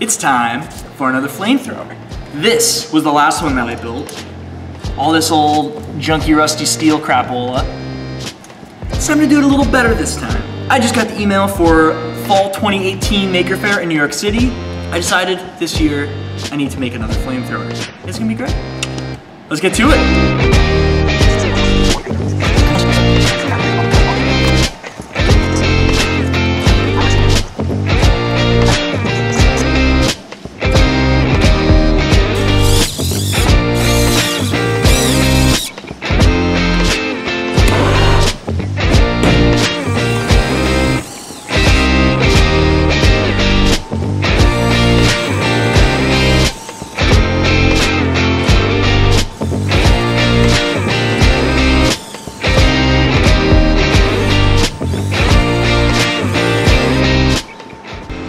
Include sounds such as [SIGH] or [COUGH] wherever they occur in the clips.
it's time for another flamethrower. This was the last one that I built. All this old junky rusty steel crapola. It's time to do it a little better this time. I just got the email for Fall 2018 Maker Faire in New York City. I decided this year I need to make another flamethrower. It's gonna be great. Let's get to it.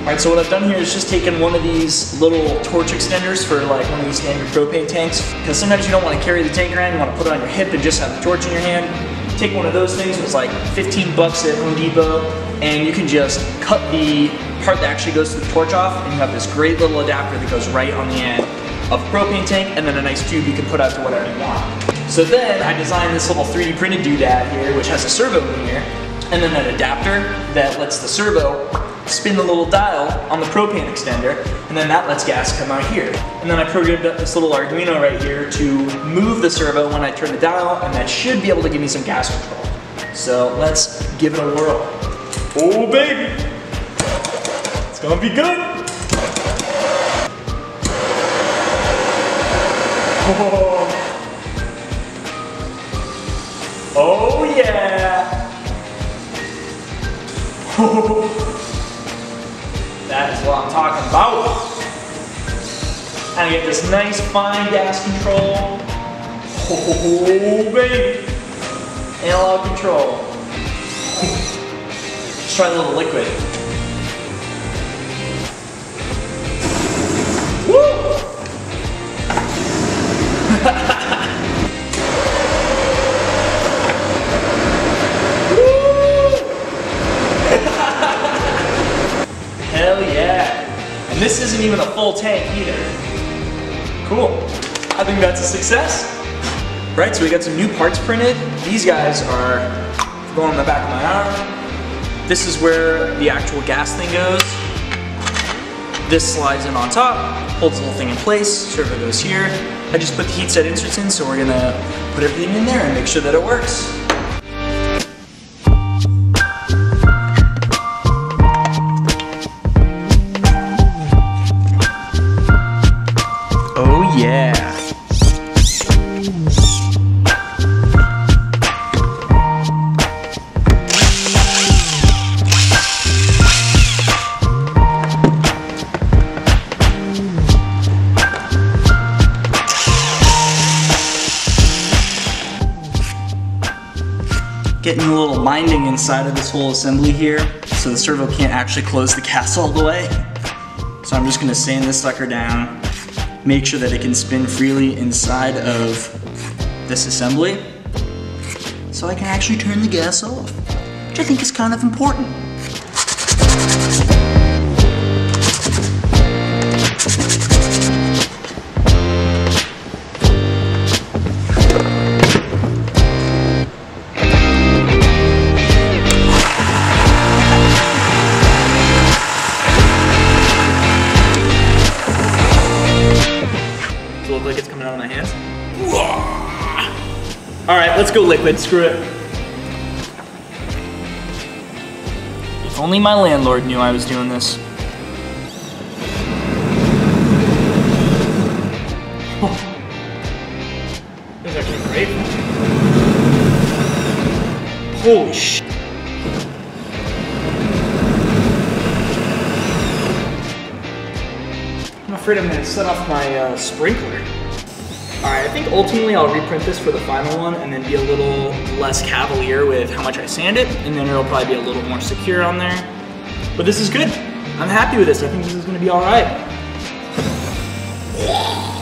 Alright, so what I've done here is just taken one of these little torch extenders for like one of these standard propane tanks. Because sometimes you don't want to carry the tank around, you want to put it on your hip and just have the torch in your hand. Take one of those things, it was like 15 bucks at Home Depot, and you can just cut the part that actually goes to the torch off, and you have this great little adapter that goes right on the end of the propane tank, and then a nice tube you can put out to whatever you want. So then I designed this little 3D printed doodad here, which has a servo in here, and then an adapter that lets the servo spin the little dial on the propane extender, and then that lets gas come out here. And then I programmed up this little Arduino right here to move the servo when I turn the dial, and that should be able to give me some gas control. So let's give it a whirl. Oh baby! It's gonna be good! Oh, [LAUGHS] oh yeah! [LAUGHS] That is what I'm talking about. And I get this nice fine gas control. Oh baby. Analog control. Let's try a little liquid. And this isn't even a full tank either. Cool. I think that's a success. Right, so we got some new parts printed. These guys are going on the back of my arm. This is where the actual gas thing goes. This slides in on top, holds the whole thing in place, servo goes here. I just put the heat set inserts in, so we're gonna put everything in there and make sure that it works. Getting a little binding inside of this whole assembly here, so the servo can't actually close the gas all the way. So I'm just gonna sand this sucker down, make sure that it can spin freely inside of this assembly, so I can actually turn the gas off, which I think is kind of important. Like it's coming out of my hands? All right, let's go liquid, screw it. If only my landlord knew I was doing this. This is actually great. Holy sh! I'm afraid I'm gonna set off my uh, sprinkler. All right, I think ultimately I'll reprint this for the final one and then be a little less cavalier with how much I sand it, and then it'll probably be a little more secure on there. But this is good. I'm happy with this. I think this is gonna be all right. [LAUGHS]